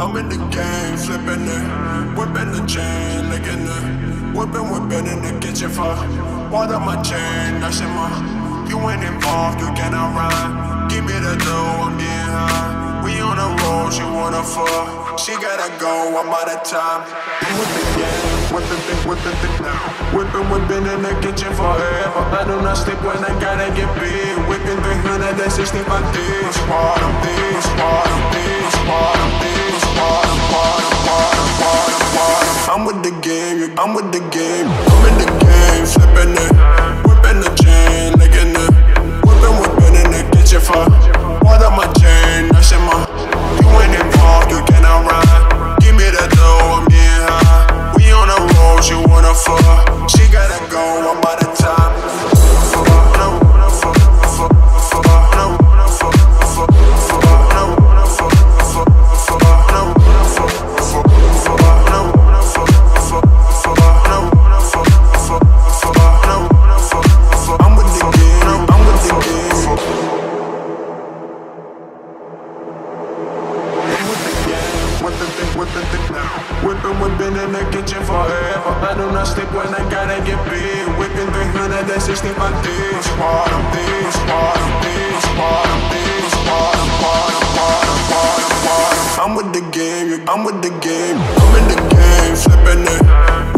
I'm in the game, flipping it, whipping the chain, licking it, whipping, whipping in the kitchen for water my chain, that's in my. You ain't involved, you cannot ride. Give me the dough, I'm getting high. We on the road, she wanna fuck. She gotta go, I'm out of time. The game, whipping, whipping, thick now. Whipping, whipping in the kitchen forever. I do not sleep when I gotta get big. Whipping 365 days. Squad, I'm big, squad, I'm with the game, I'm with the game, I'm in the game, flipping it, with the thing, with the thing now. Whipping, whipping in the kitchen forever. I do not sleep when I gotta get big. Whipping 365 days. Big, squad, I'm big, squad, I'm squad, I'm squad, I'm I'm. I'm with the game, I'm with the game. I'm in the game, flipping it,